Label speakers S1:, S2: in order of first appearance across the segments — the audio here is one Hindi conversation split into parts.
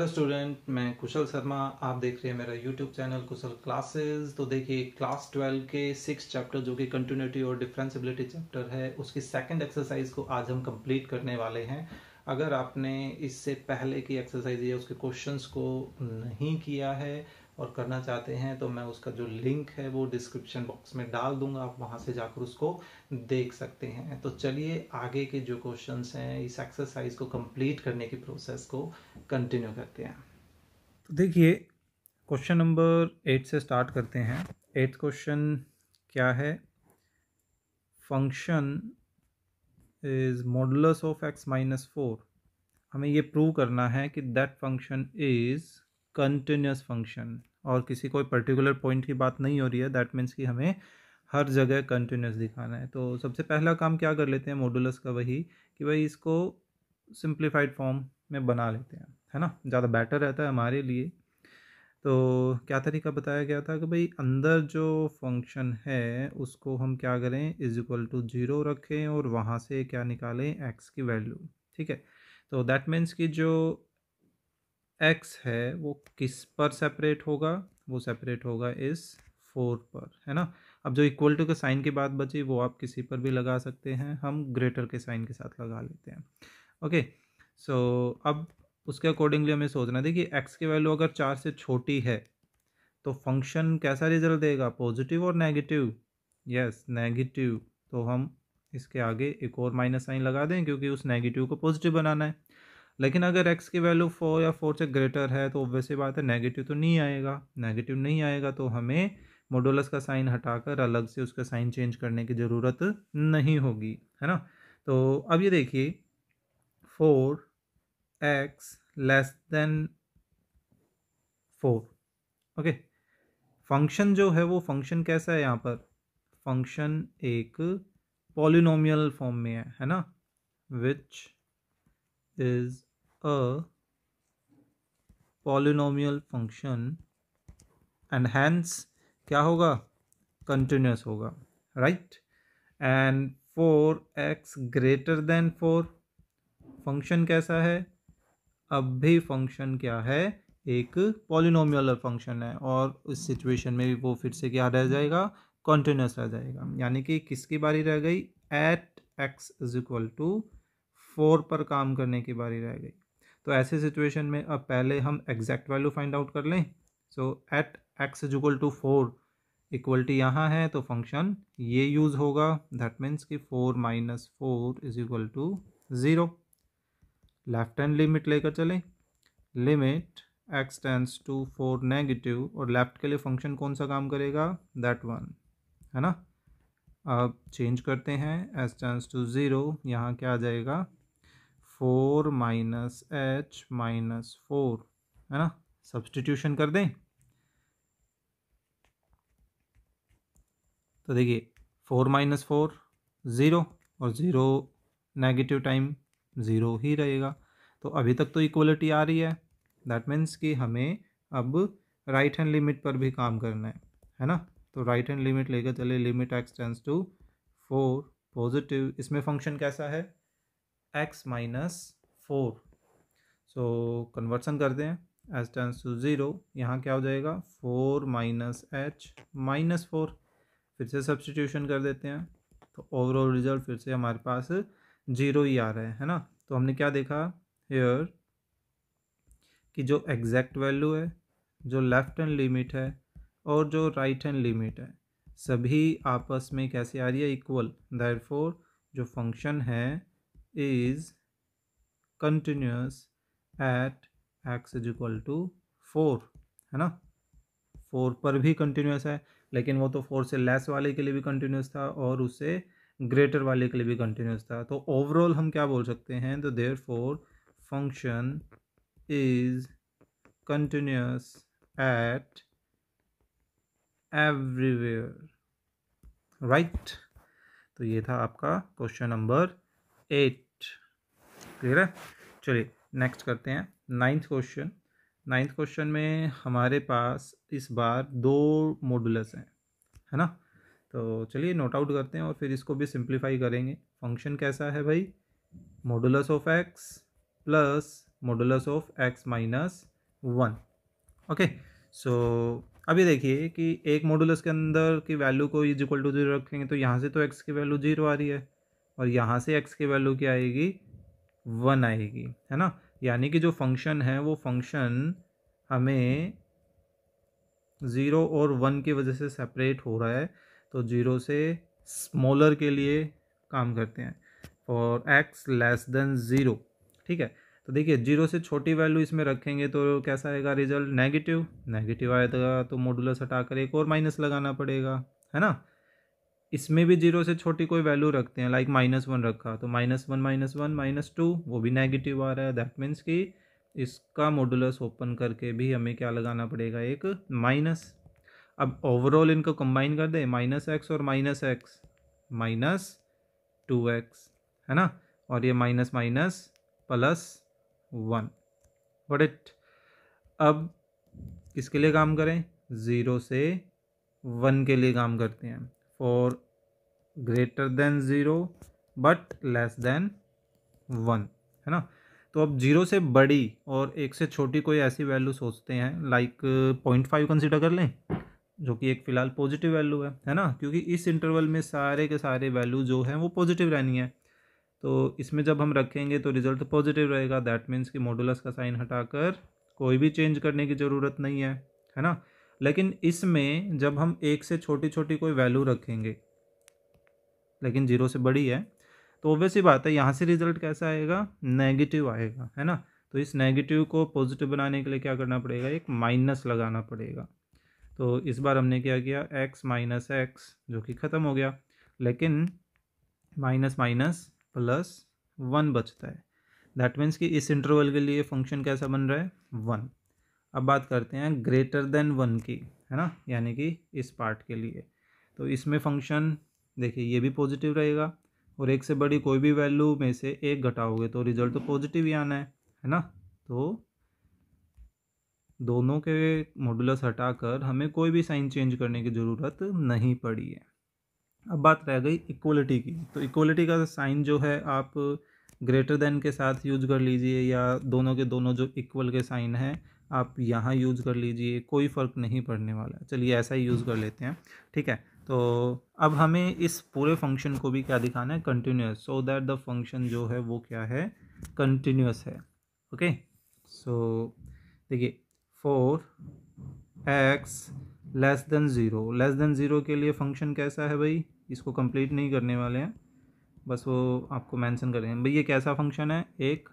S1: हेलो स्टूडेंट, मैं कुशल शर्मा, आप देख रहे हैं मेरा यूट्यूब चैनल कुशल क्लासेस। तो देखिए, क्लास ट्वेल्व के सिक्स चैप्टर जो कि कंटिन्यूटी और डिफ्रेंसिबिलिटी चैप्टर है, उसकी सेकंड एक्सरसाइज को आज हम कंप्लीट करने वाले हैं। अगर आपने इससे पहले की एक्सरसाइज या उसके क्वेश्चंस को नहीं किया है और करना चाहते हैं तो मैं उसका जो लिंक है वो डिस्क्रिप्शन बॉक्स में डाल दूँगा। आप वहाँ से जाकर उसको देख सकते हैं। तो चलिए आगे के जो क्वेश्चंस हैं, इस एक्सरसाइज को कंप्लीट करने की प्रोसेस को कंटिन्यू करते हैं। तो देखिए क्वेश्चन नंबर एट से स्टार्ट करते हैं। एट क्वेश्चन क्या है? Function is modulus of x minus four हमें ये प्रूव करना है कि that function is continuous function और किसी कोई पर्टिकुलर पॉइंट की बात नहीं हो रही है दैट मीन्स कि हमें हर जगह कंटिन्यूस दिखाना है। तो सबसे पहला काम क्या कर लेते हैं मॉडुलस का वही कि भाई इसको सिंप्लीफाइड फॉर्म में बना लेते हैं, है ना? ज़्यादा बेटर रहता है हमारे लिए। तो क्या तरीका बताया गया था कि भाई अंदर जो फ़ंक्शन है, उसको हम क्या करें? इज़ इक्वल टू ज़ीरो रखें और वहाँ से क्या निकालें? एक्स की वैल्यू ठीक है? तो दैट मीन्स कि जो एक्स है वो किस पर सेपरेट होगा? वो सेपरेट होगा इस फोर पर है ना? अब जो इक्वल टू के साइन की बात बची वो आप किसी पर भी लगा सकते हैं। हम ग्रेटर के साइन के साथ लगा लेते हैं। ओके सो so, अब उसके अकॉर्डिंगली हमें सोचना देखिए एक्स की वैल्यू अगर चार से छोटी है तो फ़ंक्शन कैसा रिज़ल्ट देगा? पॉजिटिव और नेगेटिव यस नेगेटिव तो हम इसके आगे एक और माइनस साइन लगा दें क्योंकि उस नेगेटिव को पॉजिटिव बनाना है। लेकिन अगर एक्स की वैल्यू फोर या फोर से ग्रेटर है तो वैसे बात है नेगेटिव तो नहीं आएगा। नेगेटिव नहीं आएगा तो हमें मोडुलस का साइन हटाकर अलग से उसका साइन चेंज करने की ज़रूरत नहीं होगी, है ना? तो अब ये देखिए four x less than four okay function जो है वो फ़ंक्शन कैसा है यहाँ पर? फ़ंक्शन एक पॉलिनोमियल फॉर्म में है है ना? Which is a polynomial function and hence क्या होगा? कंटिन्यूस होगा right and four x greater than four function कैसा है? अब भी फ़ंक्शन क्या है? एक पॉलिनोमियल फ़ंक्शन है और उस सिचुएशन में भी वो फिर से क्या रह जाएगा? कॉन्टिन्यूस रह जाएगा। यानी कि किसकी बारी रह गई? At x is equal to four पर काम करने की बारी रह गई। तो ऐसे सिचुएशन में अब पहले हम एग्जैक्ट वैल्यू फाइंड आउट कर लें। So at x is equal to four equality यहाँ है तो फ़ंक्शन ये यूज़ होगा। दैट मीन्स कि four minus four is equal to zero left hand limit लेकर चलें। Limit x tends to four negative और लेफ़्ट के लिए फ़ंक्शन कौन सा काम करेगा? दैट वन है ना? अब चेंज करते हैं। एस टेंस टू ज़ीरो यहाँ क्या आ जाएगा? Four minus h minus four, है ना? सब्सटीट्यूशन कर दें। तो देखिए, फोर माइनस फोर, ज़ीरो, और ज़ीरो नेगेटिव टाइम ज़ीरो ही रहेगा। तो अभी तक तो इक्वलिटी आ रही है। दैट मीन्स कि हमें अब राइट हैंड लिमिट पर भी काम करना है है ना? तो राइट हैंड लिमिट लेकर चले limit x tends to four positive इसमें फ़ंक्शन कैसा है? X minus four. So conversion करते हैं एच टेंस टू ज़ीरो, यहाँ क्या हो जाएगा? Four minus h minus four. फिर से सब्सटीट्यूशन कर देते हैं तो ओवरऑल रिज़ल्ट फिर से हमारे पास ज़ीरो ही आ रहा है है ना? तो हमने क्या देखा? हेयर कि जो एग्जैक्ट वैल्यू है, जो लेफ़्ट हैंड लिमिट है, और जो राइट हैंड लिमिट है, सभी आपस में कैसे आ रही है? इक्वल दैर जो फ़ंक्शन है is continuous at x is equal to four है ना? फोर पर भी कंटिन्यूस है, लेकिन वो तो फोर से लेस वाले के लिए भी कंटिन्यूस था और उससे ग्रेटर वाले के लिए भी कंटिन्यूस था। तो ओवरऑल हम क्या बोल सकते हैं? तो therefore function is continuous at everywhere right तो ये था आपका क्वेश्चन नंबर एट क्लियर है? चलिए नेक्स्ट करते हैं। नाइन्थ क्वेश्चन नाइन्थ क्वेश्चन में हमारे पास इस बार दो मॉडुलस हैं, है ना? तो चलिए नोट आउट करते हैं और फिर इसको भी सिंप्लीफाई करेंगे। फ़ंक्शन कैसा है भाई? Modulus of x plus modulus of x minus one okay so अभी देखिए कि एक मॉडुलस के अंदर की वैल्यू को इज़ इक्वल टू ज़ीरो रखेंगे तो यहाँ से तो एक्स की वैल्यू ज़ीरो आ रही है। और यहाँ से एक्स की वैल्यू क्या आएगी? वन आएगी, है ना? यानी कि जो फ़ंक्शन है, वो फ़ंक्शन हमें ज़ीरो और वन की वजह से सेपरेट हो रहा है तो ज़ीरो से स्मॉलर के लिए काम करते हैं। और एक्स लेस देन ज़ीरो ठीक है? तो देखिए ज़ीरो से छोटी वैल्यू इसमें रखेंगे तो कैसा आएगा रिज़ल्ट नेगेटिव नेगेटिव आएगा तो मॉडुलस हटाकर एक और माइनस लगाना पड़ेगा, है ना? इसमें भी ज़ीरो से छोटी कोई वैल्यू रखते हैं लाइक माइनस वन रखा तो minus one minus one minus two वो भी नेगेटिव आ रहा है। दैट मीन्स कि इसका मॉडुलस ओपन करके भी हमें क्या लगाना पड़ेगा? एक माइनस अब ओवरऑल इनको कंबाइन कर दें माइनस एक्स और minus x minus two x है ना? और ये minus minus plus one what it अब किसके लिए काम करें? ज़ीरो से वन के लिए काम करते हैं। For greater than zero, but less than one, है ना? तो अब ज़ीरो से बड़ी और एक से छोटी कोई ऐसी वैल्यू सोचते हैं लाइक पॉइंट फाइव कंसिडर कर लें, जो कि एक फ़िलहाल पॉजिटिव वैल्यू है है ना? क्योंकि इस इंटरवल में सारे के सारे वैल्यू जो हैं वो पॉजिटिव रहनी है। तो इसमें जब हम रखेंगे तो रिज़ल्ट पॉजिटिव रहेगा। दैट मीन्स कि मॉडुलस का साइन हटाकर कोई भी चेंज करने की ज़रूरत नहीं है है ना? लेकिन इसमें जब हम एक से छोटी छोटी कोई वैल्यू रखेंगे, लेकिन ज़ीरो से बड़ी है तो ओबियस ही बात है, यहाँ से रिज़ल्ट कैसा आएगा? नेगेटिव आएगा, है ना? तो इस नेगेटिव को पॉजिटिव बनाने के लिए क्या करना पड़ेगा? एक माइनस लगाना पड़ेगा। तो इस बार हमने क्या किया? एक्स माइनस एक्स जो कि ख़त्म हो गया। लेकिन माइनस माइनस प्लस वन बचता है। दैट मीन्स कि इस इंटरवल के लिए फ़ंक्शन कैसा बन रहा है? वन अब बात करते हैं ग्रेटर देन वन की, है ना? यानी कि इस पार्ट के लिए। तो इसमें फ़ंक्शन देखिए, ये भी पॉजिटिव रहेगा और एक से बड़ी कोई भी वैल्यू में से एक घटाओगे तो रिज़ल्ट तो पॉजिटिव ही आना है है ना? तो दोनों के मॉडुलस हटाकर हमें कोई भी साइन चेंज करने की ज़रूरत नहीं पड़ी है। अब बात रह गई इक्वलिटी की। तो इक्वलिटी का साइन जो है, आप ग्रेटर देन के साथ यूज़ कर लीजिए या दोनों के दोनों जो इक्वल के साइन हैं आप यहाँ यूज़ कर लीजिए, कोई फ़र्क नहीं पड़ने वाला चलिए ऐसा ही यूज़ कर लेते हैं, ठीक है? तो अब हमें इस पूरे फ़ंक्शन को भी क्या दिखाना है? Continuous so that the function जो है वो क्या है? कंटिन्यूस है ओके सो देखिए four x less than zero less than zero के लिए फ़ंक्शन कैसा है भाई? इसको कंप्लीट नहीं करने वाले हैं, बस वो आपको मेंशन करें भाई ये कैसा फ़ंक्शन है? एक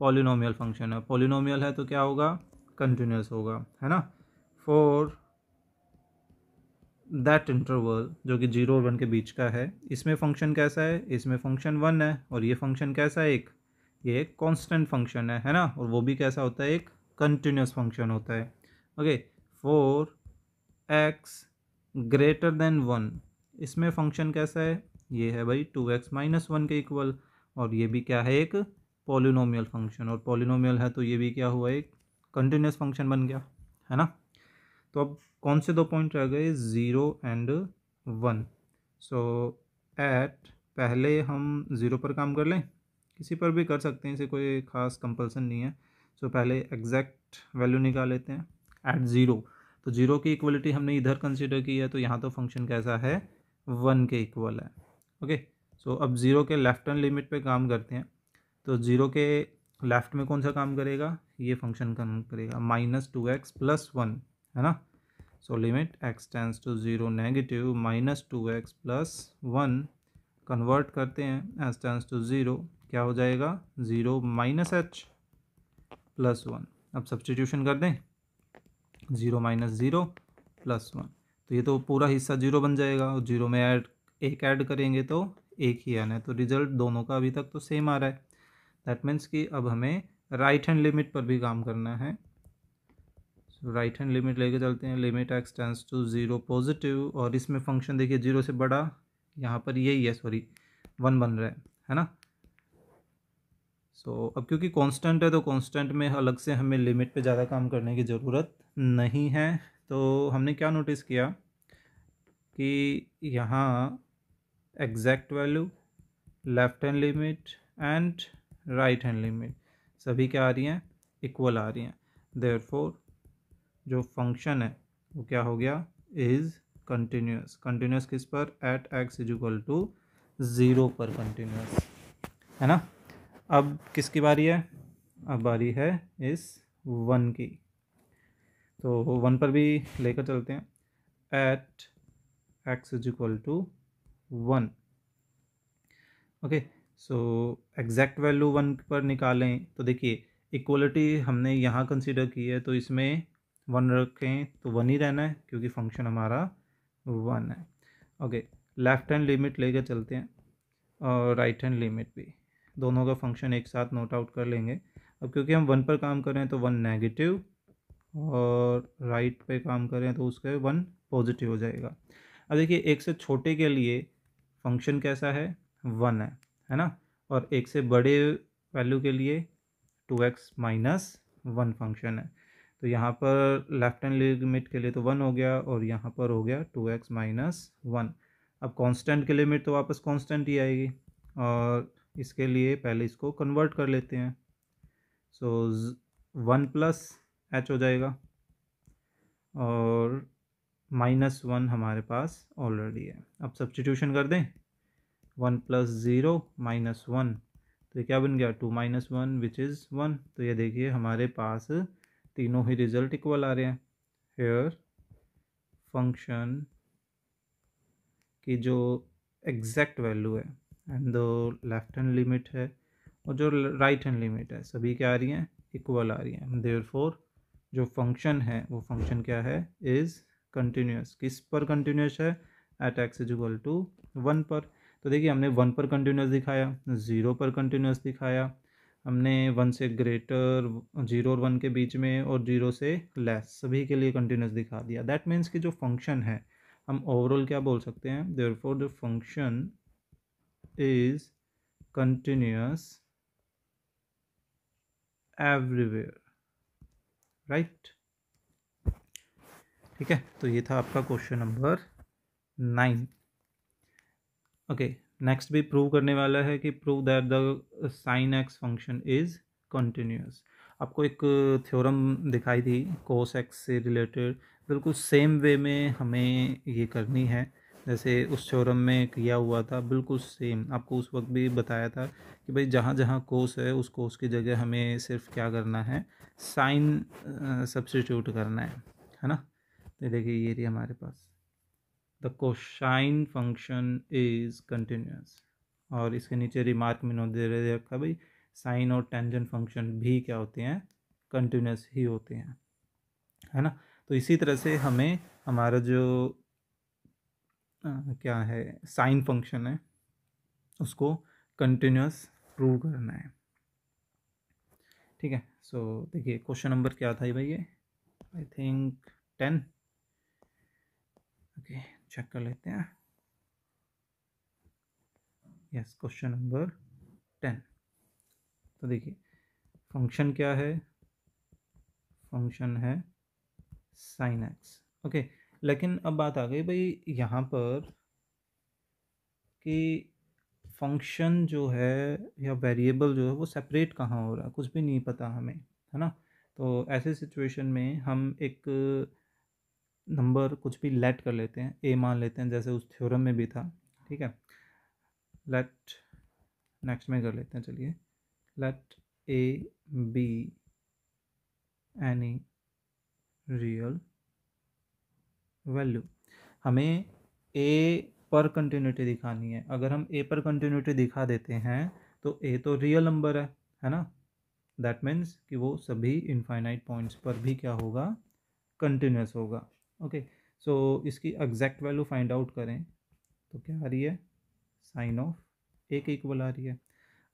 S1: पॉलिनोमियल फ़ंक्शन है। पॉलिनोमियल है तो क्या होगा? कंटिन्यूस होगा, है ना? फॉर दैट इंटरवल जो कि ज़ीरो और वन के बीच का है, इसमें फ़ंक्शन कैसा है? इसमें फ़ंक्शन वन है, और ये फ़ंक्शन कैसा है? एक, ये एक कांस्टेंट फ़ंक्शन है है ना? और वो भी कैसा होता है? एक कंटिन्यूस फ़ंक्शन होता है। Okay four x greater than one इसमें फ़ंक्शन कैसा है? ये है भाई टू एक्स माइनस वन के इक्वल और ये भी क्या है? एक पॉलिनोमियल फ़ंक्शन और पॉलिनोमियल है तो ये भी क्या हुआ? एक कंटिन्यूस फ़ंक्शन बन गया है ना? तो अब कौन से दो पॉइंट रह गए? Zero and one so at पहले हम ज़ीरो पर काम कर लें। किसी पर भी कर सकते हैं इसे कोई ख़ास कंपल्सन नहीं है। सो so, पहले एग्जैक्ट वैल्यू निकाल लेते हैं एट ज़ीरो तो ज़ीरो की इक्वलिटी हमने इधर कंसिडर की है तो यहाँ तो फ़ंक्शन कैसा है? वन के इक्वल है। ओके सो so, अब ज़ीरो के लेफ़्ट हैंड लिमिट पे काम करते हैं। तो ज़ीरो के लेफ़्ट में कौन सा काम करेगा? ये फ़ंक्शन काम करेगा। Minus two x plus one है ना? So limit x tends to zero negative minus two x plus one convert करते हैं एस टेंस टू ज़ीरो क्या हो जाएगा? Zero minus h plus one अब सब्सटीट्यूशन कर दें। Zero minus zero plus one तो ये तो पूरा हिस्सा ज़ीरो बन जाएगा। और ज़ीरो में ऐड एक ऐड करेंगे तो एक ही आना है। तो रिज़ल्ट दोनों का अभी तक तो सेम आ रहा है। दैट मीन्स कि अब हमें राइट हैंड लिमिट पर भी काम करना है। राइट हैंड लिमिट लेके चलते हैं। Limit x tends to zero positive और इसमें फ़ंक्शन देखिए ज़ीरो से बड़ा यहाँ पर यही है सॉरी वन बन रहा है है ना? सो so, अब क्योंकि कांस्टेंट है तो कांस्टेंट में अलग से हमें लिमिट पे ज़्यादा काम करने की ज़रूरत नहीं है तो हमने क्या नोटिस किया कि यहाँ exact value left hand limit and right hand limit सभी क्या आ रही हैं? इक्वल आ रही हैं। देयर फोर जो फ़ंक्शन है, वो क्या हो गया? इज़ कंटिन्यूस कंटिन्यूस किस पर? At x is equal to zero पर कंटिन्यूस है ना? अब किसकी बारी है? अब बारी है इस वन की। तो वन पर भी लेकर चलते हैं। At x is equal to one okay so exact value one पर निकालें तो देखिए इक्वलिटी हमने यहाँ कंसिडर की है तो इसमें वन रखें तो वन ही रहना है, क्योंकि फ़ंक्शन हमारा वन है। ओके लेफ़्ट हैंड लिमिट लेकर चलते हैं, और राइट हैंड लिमिट भी। दोनों का फ़ंक्शन एक साथ नोट आउट कर लेंगे। अब क्योंकि हम वन पर काम कर तो वन नेगेटिव और राइट पे काम करें तो उसके वन पॉजिटिव हो जाएगा। अब देखिए, एक से छोटे के लिए फ़ंक्शन कैसा है? वन है। है ना? और एक से बड़े वैल्यू के लिए two x minus one function है। तो यहाँ पर लेफ़्ट हैंड लिमिट के लिए तो वन हो गया और यहाँ पर हो गया टू एक्स माइनस वन अब कांस्टेंट की लिमिट तो वापस कांस्टेंट ही आएगी और इसके लिए पहले इसको कन्वर्ट कर लेते हैं। सो वन प्लस एच हो जाएगा और माइनस वन हमारे पास ऑलरेडी है। अब सब्सटीट्यूशन कर दें। One plus zero minus one. तो ये क्या बन गया? Two minus one which is one. तो ये देखिए, हमारे पास तीनों ही रिज़ल्ट इक्वल आ रहे हैं। हेयर फ़ंक्शन की जो एग्जैक्ट वैल्यू है एंड दो लेफ़्ट हैंड लिमिट है, और जो राइट हैंड लिमिट है, सभी क्या आ रही हैं? इक्वल आ रही हैं। फोर जो फ़ंक्शन है, वो फ़ंक्शन क्या है? इज़ कंटिन्यूस किस पर कंटिन्यूस है? At x is equal to one पर। तो देखिए, हमने वन पर कंटिन्यूस दिखाया ज़ीरो पर कंटिन्यूस दिखाया, हमने वन से ग्रेटर ज़ीरो और वन के बीच में और ज़ीरो से लेस सभी के लिए कंटिन्यूस दिखा दिया। दैट मीन्स कि जो फ़ंक्शन है, हम ओवरऑल क्या बोल सकते हैं? Therefore the function is continuous everywhere right ठीक है तो ये था आपका question number nine okay next भी प्रूव करने वाला है कि prove that the sine x function is continuous आपको एक थ्योरम दिखाई दी कोस एक्स से रिलेटेड बिल्कुल सेम वे में हमें ये करनी है. जैसे उस थ्योरम में किया हुआ था, बिल्कुल सेम आपको उस वक्त भी बताया था कि भाई जहाँ जहाँ कोस है, उस कोस की जगह हमें सिर्फ़ क्या करना है? साइन सब्सटीट्यूट करना है है ना? तो देखिए, ये रही हमारे पास। The cosine function is continuous और इसके नीचे रिमार्क में नोट दे रखा भाई साइन और टेंजेंट फ़ंक्शन भी क्या होते हैं? कंटिन्यूस ही होते हैं है ना? तो इसी तरह से हमें हमारा जो आ, क्या है साइन फ़ंक्शन है उसको कंटिन्यूस प्रूव करना है। ठीक है सो so, देखिए क्वेश्चन नंबर क्या था भाई ये? I think ten. Okay. Check कर लेते हैं। यस क्वेश्चन नंबर टेन तो देखिए फ़ंक्शन क्या है? फ़ंक्शन है साइन एक्स ओके लेकिन अब बात आ गई भाई यहाँ पर कि फ़ंक्शन जो है या वेरिएबल जो है वो सेपरेट कहाँ हो रहा है? कुछ भी नहीं पता हमें, है ना? तो ऐसे सिचुएशन में हम एक नंबर कुछ भी लेट कर लेते हैं, ए मान लेते हैं, जैसे उस थ्योरम में भी था, ठीक है? लेट नेक्स्ट में कर लेते हैं, चलिए। Let a be any real value हमें ए पर कंटिन्यूटी दिखानी है। अगर हम ए पर कंटिन्यूटी दिखा देते हैं तो ए तो रियल नंबर है है ना? दैट मीन्स कि वो सभी इनफाइनाइट पॉइंट्स पर भी क्या होगा? कंटिन्यूस होगा। ओके सो इसकी एग्जैक्ट वैल्यू फाइंड आउट करें। तो क्या आ रही है? साइन ऑफ़ एक इक्वल आ रही है।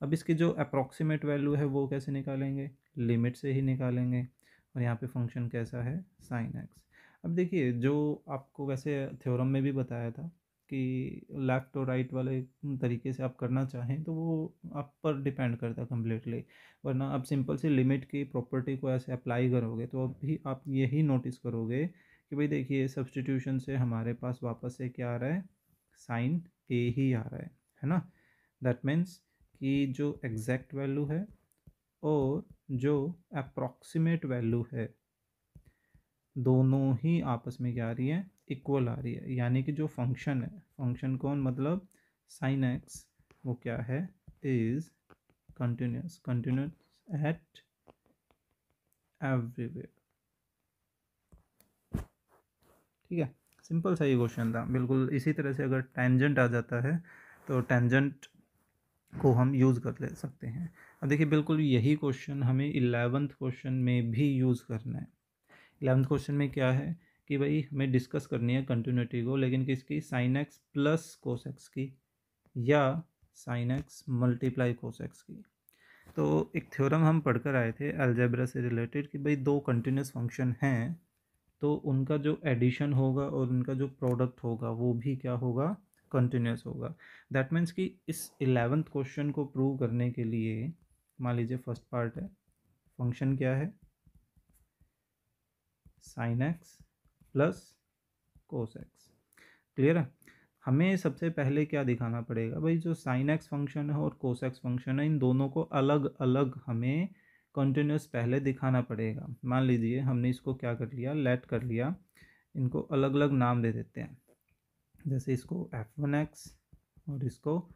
S1: अब इसकी जो अप्रॉक्सीमेट वैल्यू है, वो कैसे निकालेंगे? लिमिट से ही निकालेंगे। और यहाँ पे फ़ंक्शन कैसा है? साइन एक्स अब देखिए, जो आपको वैसे थ्योरम में भी बताया था कि लेफ़्ट और राइट वाले तरीके से आप करना चाहें तो वो आप पर डिपेंड करता है कम्प्लीटली वरना आप सिंपल से लिमिट की प्रॉपर्टी को ऐसे अप्लाई करोगे तो अभी आप यही नोटिस करोगे कि भाई देखिए सब्सटीट्यूशन से हमारे पास वापस से क्या आ रहा है? साइन ए ही आ रहा है है ना? दैट मीन्स कि जो एग्जैक्ट वैल्यू है और जो अप्रॉक्सीमेट वैल्यू है, दोनों ही आपस में क्या आ रही है? इक्वल आ रही है। यानी कि जो फ़ंक्शन है फ़ंक्शन कौन मतलब? साइन एक्स वो क्या है? Is continuous continuous at everywhere ठीक है? सिंपल सा ये क्वेश्चन था। बिल्कुल इसी तरह से अगर टेंजेंट आ जाता है तो टेंजेंट को हम यूज़ कर ले सकते हैं। अब देखिए, बिल्कुल यही क्वेश्चन हमें इलेवेंथ क्वेश्चन में भी यूज़ करना है। इलेवेंथ क्वेश्चन में क्या है कि भाई, हमें डिस्कस करनी है कंटिन्यूटी को, लेकिन किसकी? Sine x plus cos x की या sine x multiply cos x की। तो एक थ्योरम हम पढ़कर आए थे अलजेब्रा से रिलेटेड कि भाई दो कंटिन्यूस फ़ंक्शन हैं। तो उनका जो एडिशन होगा और उनका जो प्रोडक्ट होगा, वो भी क्या होगा? कंटिन्यूस होगा। दैट मीन्स कि इस एलेवेंथ क्वेश्चन को प्रूव करने के लिए, मान लीजिए फ़र्स्ट पार्ट है फ़ंक्शन क्या है? Sine x plus cos x clear है? हमें सबसे पहले क्या दिखाना पड़ेगा? भाई जो साइन एक्स फ़ंक्शन है और कोस एक्स फ़ंक्शन है, इन दोनों को अलग अलग हमें कंटिन्यूस पहले दिखाना पड़ेगा। मान लीजिए हमने इसको क्या कर लिया? लेट कर लिया। इनको अलग अलग नाम दे देते हैं। जैसे इसको एफ़ वन एक्स और इसको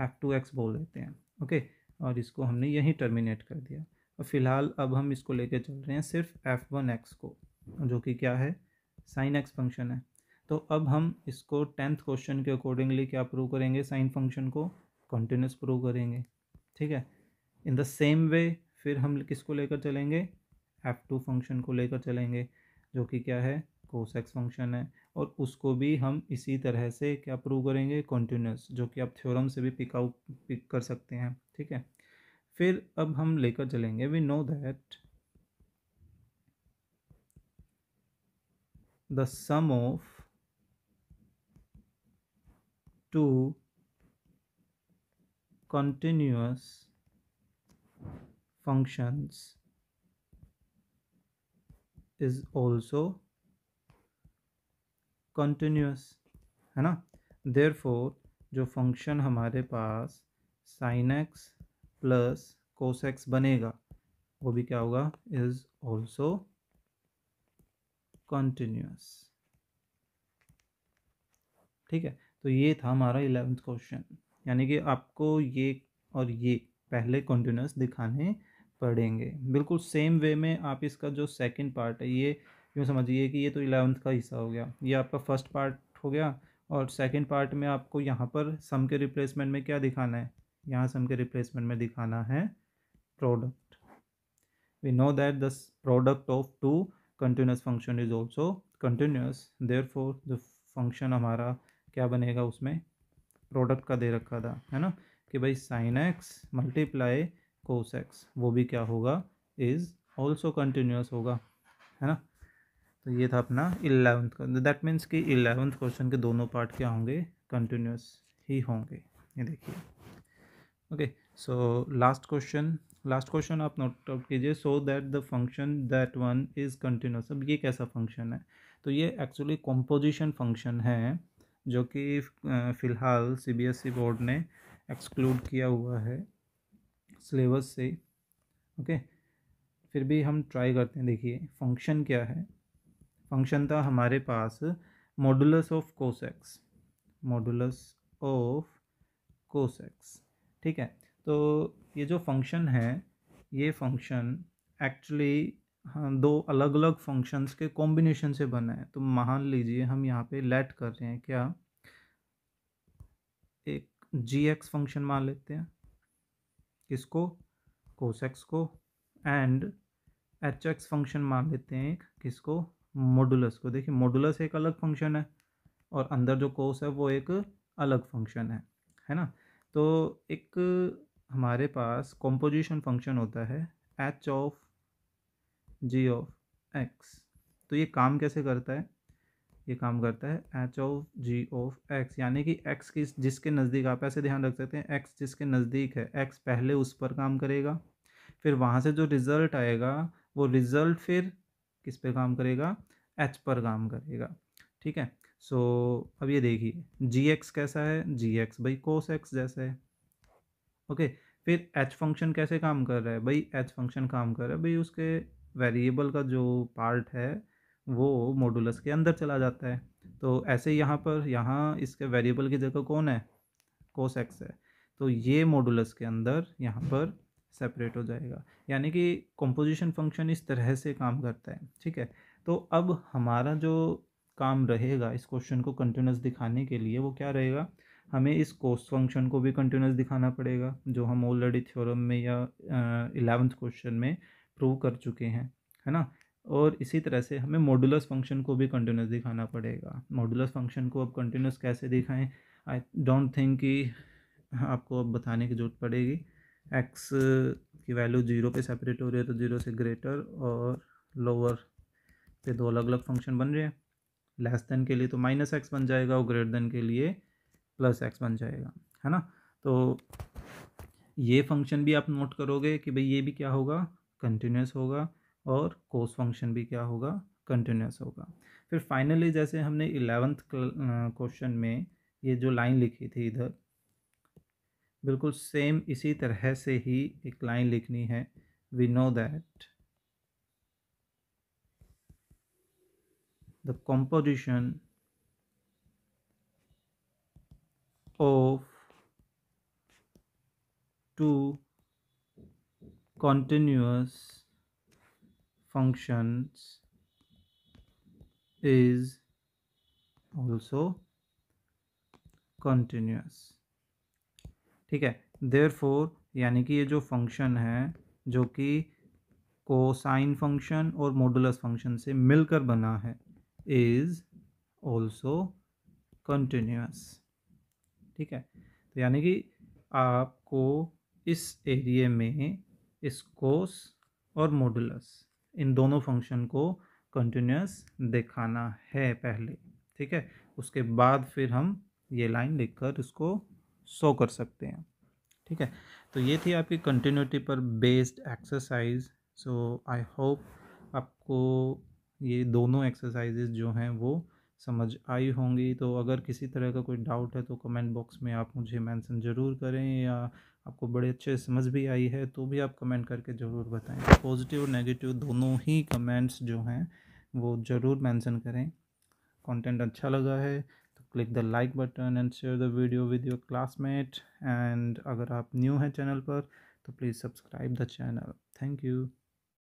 S1: एफ़ टू एक्स बोल देते हैं। ओके? और इसको हमने यहीं टर्मिनेट कर दिया। और फ़िलहाल अब हम इसको लेके चल रहे हैं सिर्फ़ एफ़ वन एक्स को, जो कि क्या है? साइन एक्स फ़ंक्शन है। तो अब हम इसको टेंथ क्वेश्चन के अकॉर्डिंगली क्या प्रूव करेंगे? साइन फ़ंक्शन को कंटिन्यूस प्रूव करेंगे। ठीक है? इन द सेम वे फिर हम किसको लेकर चलेंगे? एफ़ टू फ़ंक्शन को लेकर चलेंगे, जो कि क्या है? कोस एक्स फ़ंक्शन है। और उसको भी हम इसी तरह से क्या प्रूव करेंगे? कॉन्टीन्यूस जो कि आप थ्योरम से भी पिक आउट पिक कर सकते हैं, ठीक है? फिर अब हम लेकर चलेंगे। We know that the sum of two continuous functions is also continuous है ना? देर फोर जो फ़ंक्शन हमारे पास sine x plus cos x बनेगा, वो भी क्या होगा? इज़ ऑल्सो कंटिन्यूस ठीक है? तो ये था हमारा इलेवेंथ क्वेश्चन यानी कि आपको ये और ये पहले कंटिन्यूस दिखाने पड़ेंगे बिल्कुल सेम वे में आप इसका जो सेकंड पार्ट है, ये यूँ समझिए कि ये तो इलेवेंथ का हिस्सा हो गया। ये आपका फ़र्स्ट पार्ट हो गया और सेकंड पार्ट में आपको यहाँ पर सम के रिप्लेसमेंट में क्या दिखाना है? यहाँ सम के रिप्लेसमेंट में दिखाना है product we know that the product of two continuous function is also continuous therefore जो फ़ंक्शन हमारा क्या बनेगा उसमें? प्रोडक्ट का दे रखा था, है ना? कि भाई sine x multiply cos x वो भी क्या होगा? इज़ ऑल्सो कंटिन्यूस होगा, है ना? तो ये था अपना इलेवेंथ दैट मीन्स कि इलेवेंथ क्वेश्चन के दोनों पार्ट क्या होंगे? कंटिन्यूस ही होंगे। ये देखिए। Okay so last question last question आप नोट आउट कीजिए so that the function that one is continuous अब ये कैसा फ़ंक्शन है? तो ये एक्चुअली कॉम्पोजिशन फ़ंक्शन है, जो कि फ़िलहाल C B S E board ने एक्सक्लूड किया हुआ है। सिलेबस से, ओके? फिर भी हम ट्राई करते हैं, देखिए, फ़ंक्शन क्या है? फ़ंक्शन था हमारे पास modulus of cos x, modulus of cos x, ठीक है? तो ये जो फ़ंक्शन है, ये फ़ंक्शन एक्चुअली हाँ दो अलग अलग फ़ंक्शंस के कॉम्बिनेशन से बना है। तो मान लीजिए हम यहाँ पे लेट कर रहे हैं, क्या? एक जी एक्स फ़ंक्शन मान लेते हैं। किसको? कोसेक्स को। एंड एच एक्स फ़ंक्शन मान लेते हैं एक किसको? मॉडुलस को। देखिए मॉडुलस एक अलग फ़ंक्शन है और अंदर जो कोस है वो एक अलग फ़ंक्शन है है ना? तो एक हमारे पास कॉम्पोजिशन फ़ंक्शन होता है h of g of x तो ये काम कैसे करता है? ये काम करता है h of g of x यानी कि एक्स किस जिसके नज़दीक आप ऐसे ध्यान रख सकते हैं एक्स जिसके नज़दीक है एक्स पहले उस पर काम करेगा फिर वहाँ से जो रिज़ल्ट आएगा वो रिज़ल्ट फिर किस पे काम करेगा एच पर काम करेगा ठीक है? सो so, अब ये देखिए जी एक्स कैसा है? जी एक्स भाई कोस एक्स जैसा है ओके? फिर एच फ़ंक्शन कैसे काम कर रहा है? भाई एच फ़ंक्शन काम कर रहा है भाई उसके वेरिएबल का जो पार्ट है वो मॉडुलस के अंदर चला जाता है। तो ऐसे यहाँ पर, यहाँ इसके वेरिएबल की जगह कौन है? कोस एक्स है। तो ये मॉडुलस के अंदर यहाँ पर सेपरेट हो जाएगा। यानी कि कंपोजिशन फ़ंक्शन इस तरह से काम करता है, ठीक है? तो अब हमारा जो काम रहेगा इस क्वेश्चन को कंटिन्यूस दिखाने के लिए वो क्या रहेगा? हमें इस कोस फ़ंक्शन को भी कंटिन्यूस दिखाना पड़ेगा, जो हम ऑलरेडी थ्योरम में या इलेवेंथ क्वेश्चन में प्रूव कर चुके हैं, है ना? और इसी तरह से हमें मॉडुलस फ़ंक्शन को भी कंटिन्यूस दिखाना पड़ेगा। मॉडुलस फ़ंक्शन को अब कंटिन्यूस कैसे दिखाएँ? आई डोंट थिंक कि आपको अब बताने की ज़रूरत पड़ेगी। एक्स की वैल्यू ज़ीरो पे सेपरेट हो रही है तो ज़ीरो से ग्रेटर और लोअर पे दो अलग अलग फ़ंक्शन बन रहे हैं। लेस देन के लिए तो माइनस एक्स बन जाएगा और ग्रेटर देन के लिए प्लस एक्स बन जाएगा, है ना? तो ये फ़ंक्शन भी आप नोट करोगे कि भाई ये भी क्या होगा? कंटिन्यूस होगा। और कोस फ़ंक्शन भी क्या होगा? कंटिन्यूस होगा। फिर फाइनली जैसे हमने इलेवेंथ क्वेश्चन में ये जो लाइन लिखी थी इधर, बिल्कुल सेम इसी तरह से ही एक लाइन लिखनी है। We know that the composition of two continuous functions is also continuous. ठीक है? देयर फोर यानी कि ये जो फ़ंक्शन है, जो कि कोसाइन फ़ंक्शन और मॉडुलस फ़ंक्शन से मिलकर बना है इज़ ऑल्सो कंटिन्यूस ठीक है? तो यानी कि आपको इस एरिए में इस कोस और मॉडुलस इन दोनों फ़ंक्शन को कंटिन्यूस दिखाना है पहले, ठीक है? उसके बाद फिर हम ये लाइन लिखकर इसको शो कर सकते हैं, ठीक है? तो ये थी आपकी कंटिन्यूटी पर based exercise so I hope आपको ये दोनों एक्सरसाइजेज जो हैं वो समझ आई होंगी। तो अगर किसी तरह का कोई डाउट है तो कमेंट बॉक्स में आप मुझे मेंशन ज़रूर करें या आपको बड़े अच्छे समझ भी आई है तो भी आप कमेंट करके ज़रूर बताएँ। पॉजिटिव नेगेटिव दोनों ही कमेंट्स जो हैं, वो ज़रूर मेंशन करें। कंटेंट अच्छा लगा है तो click the like button and share the video with your classmate. And अगर आप न्यू हैं चैनल पर तो please subscribe the channel. Thank you.